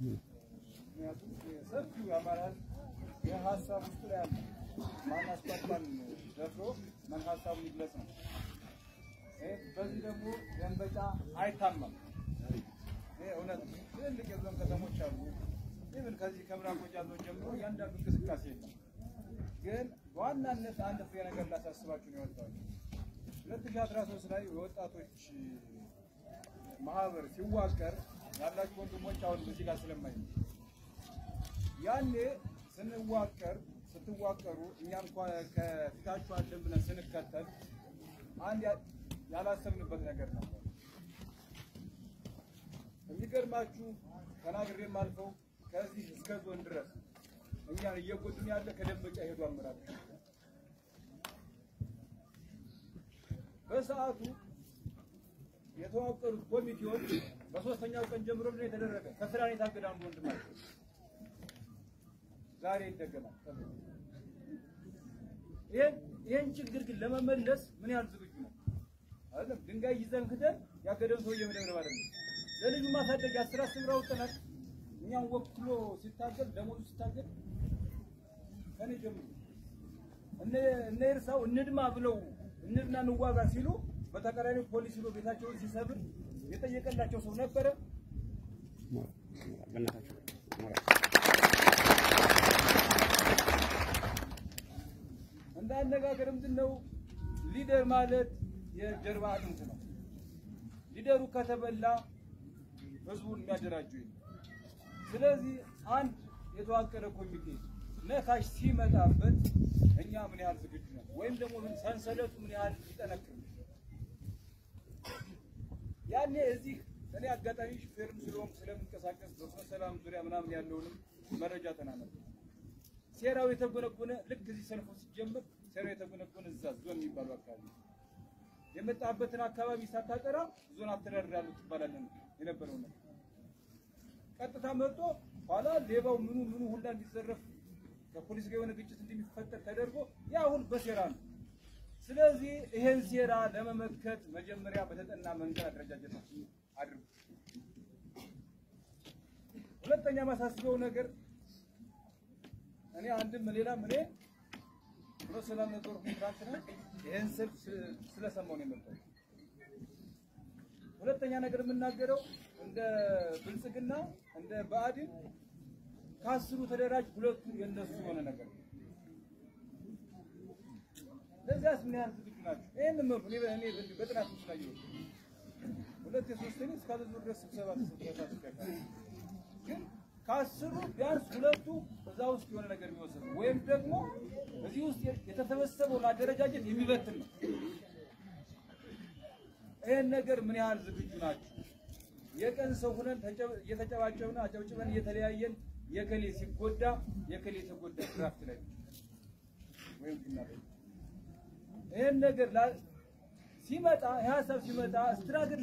ምክንያቱም ሰፊው የአማራ ሕዝብ ይህ ሀሳብ ውስጥ ደፍሮ ሀሳቡን ይግለጽ ነው። በዚህ ደግሞ ደንበጫ አይታማም። እውነት ትልልቅ የዞን ከተሞች አሉ። ይህን ከዚህ ከምዕራብ ጎጃም ጀምሮ እያንዳንዱ እንቅስቃሴ የለም። ግን በዋናነት አንድ ፍሬ ነገር ላሳስባችሁ ነው የወጣሁት። 2013 ላይ የወጣቶች ማህበር ሲዋቀር ያላችሁ ወንድሞች አሁን እዚህ ጋር ስለማይ ያኔ ስንዋቀር ስትዋቀሩ እኛ እንኳ ከፊታችሁ አለን ብለን ስንከተል አንድ ያላሰብንበት ነገር ነበር። የሚገርማችሁ ተናግሬም አልፈው ከዚህ እስከ ዞን ድረስ እኛን እየጎዱን ያለ ከደንበጫ ሄዱ አመራር በሰዓቱ የተዋቀሩት ኮሚቴዎች በሶስተኛው ቀን ጀምሮ ነው የተደረገ? ከስራ የታገደ አንዱ ወንድማቸው ዛሬ ይደገማል። ይሄን ችግር ግን ለመመለስ ምን ያህል ዝግጁ ነው? አይደለም ድንጋይ ይዘን ክደን ያገደውን ሰውዬ መደብደብ አይደለም። ለልጁ አስር አስር ብር አውጥተናል። እኛም ወክሎ ሲታገል ደሞዙ ሲታገል ከኔ ጀምሮ እነ እርሳው እንድማ ብለው እንድና እንዋጋ ሲሉ በተቃራኒ ፖሊስ ብሎ ቤታቸውን ሲሰብር የጠየቀላቸው ሰው ነበረ። እንደ አነጋገር ምንድን ነው ሊደር ማለት የጀርባ አጥንት ነው። ሊደሩ ከተበላ ህዝቡን የሚያደራጁ ስለዚህ አንድ የተዋቀረ ኮሚቴ ነካሽ ሲመጣበት እኛ ምን ያህል ዝግጁ ነው ወይም ደግሞ ሰንሰለቱ ምን ያህል ይጠነክር ያኔ እዚህ እኔ አጋጣሚ ሹፌርም ስለሆንኩ ስለምንቀሳቀስ በፍኖተ ሰላም ዙሪያ ምናምን ያለውንም መረጃ ተናነብ ሴራው የተጎነጎነ ልክ እዚህ ሰልፎ ሲጀምር ሴራው የተጎነጎነ እዛ ዞን የሚባሉ አካባቢ የመጣበትን አካባቢ ሳታጠራ ዞን አስተዳድራለሁ ትባላለን የነበረው ነው። ቀጥታ መጥቶ ኋላ ሌባው ምኑ ምኑ ሁላ እንዲዘረፍ ከፖሊስ ጋር የሆነ ግጭት እንደሚፈጠር ተደርጎ ያ አሁን በሴራ ነው። ስለዚህ ይሄን ሴራ ለመመከት መጀመሪያ በተጠና መንገድ አደረጃጀት አድርጉ። ሁለተኛ ማሳስበው ነገር እኔ አንድም ሌላም እኔ ብሎ ነበር ትናንትና ይህን ስልክ ስለሰማሁ ነው የመጣሁት። ሁለተኛ ነገር የምናገረው እንደ ብልጽግና እንደ ብአዴን ከአስሩ ተደራጅ ሁለቱ የእነሱ የሆነ ነገር ለዚያስ ምን ያህል ዝግጁ ናቸው? ይህን መ እኔ በጥናት ስላየሁት ሁለት የሶስተኛ እስከ አዘዞ ድረስ ስብሰባ ተሰጥቷል። ግን ከአስሩ ቢያንስ ሁለቱ እዛ ውስጥ የሆነ ነገር የሚወስድ ወይም ደግሞ እዚህ ውስጥ የተሰበሰበውን አደረጃጀት የሚበትን ነው። ይህን ነገር ምን ያህል ዝግጁ ናቸው? የቀን ሰው ሁነን ተጨ- እየተጨባጨብን አጨብጭበን እየተለያየን የከሌ ሲጎዳ የከሌ የተጎዳ ድራፍት ላይ ወይም ይህን ነገር ሲመጣ ይህ ሀሳብ ሲመጣ ስትራግል